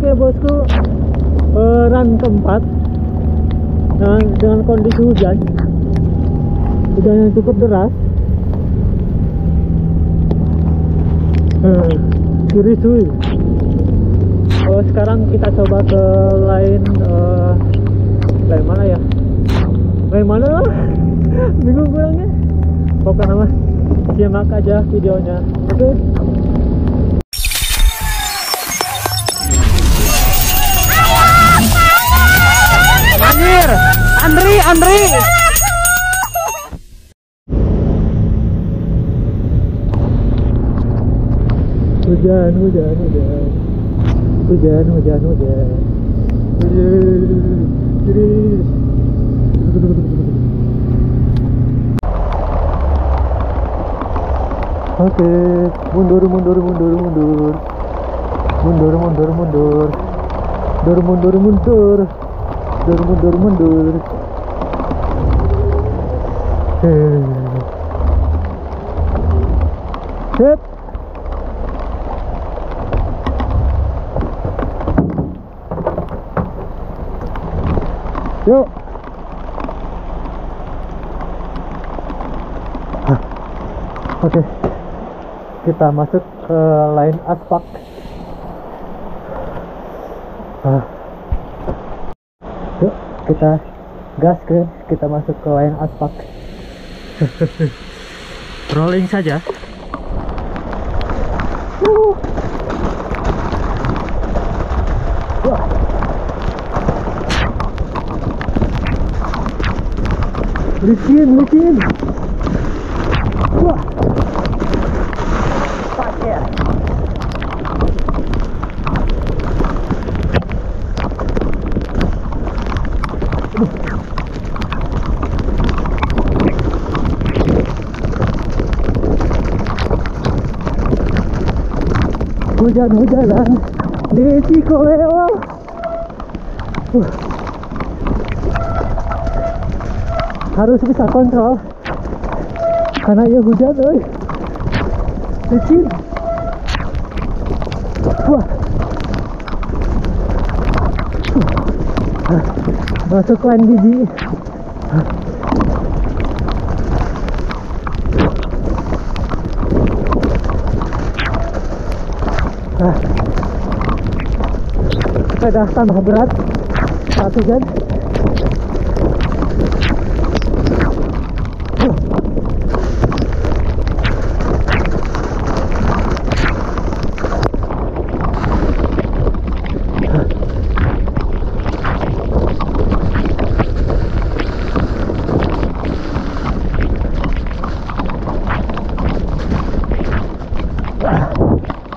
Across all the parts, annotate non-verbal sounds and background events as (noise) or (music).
Oke bosku, eh, run keempat dengan, dengan kondisi hujan, hujan yang cukup deras. Eh, Kiri cuy. Oh, sekarang kita coba ke lain eh, lain mana ya? Lain mana lah? (laughs) Bingung kurangnya. Pokoknya mah simak aja videonya. Oke. Anjir, Andri. Hujan, hujan, hujan. Hujan, hujan, hujan. Oke, mundur, mundur, mundur, mundur. Mundur, mundur, mundur. Mundur, mundur, mundur. Mundur, mundur, mundur. Sip. Yuk. Oke. Kita masuk ke line aspak. Ah. Yuk, kita gas ke kita masuk ke line aspak. (laughs) Rolling saja. Licin, licin. Wah. Hujan-hujanan di Cikoleo. Uh. harus bisa kontrol. Karena ya hujan oi. Licin wah. Ah, masuk line biji nah. Sepeda tambah berat. Saat hujan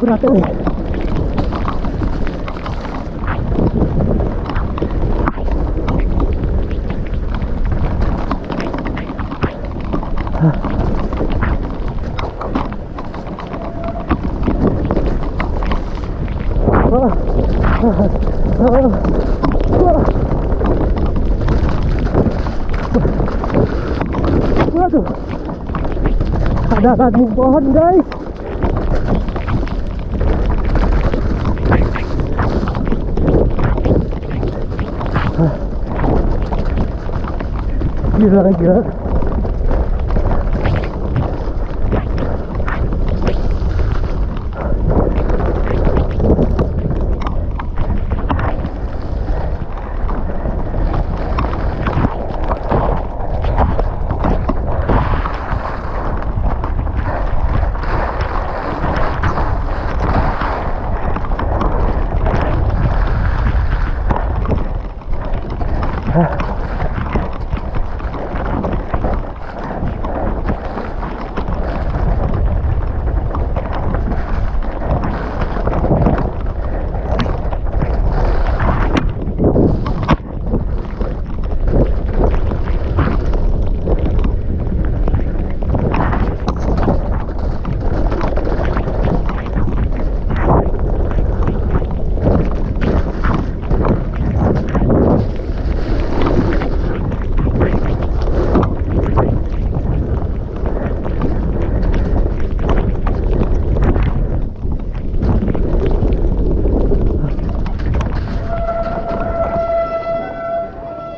berat oi Waduh, ada ranting pohon guys. Güzel göl.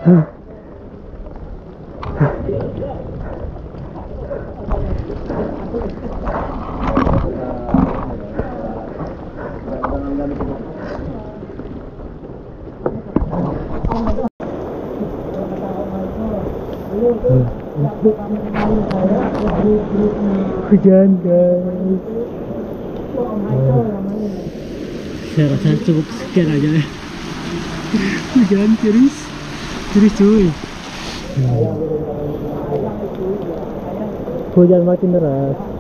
Hujan guys. Saya rasa cukup sekian aja ya. Hujan tiris, tiris cuy. Hujan makin deras.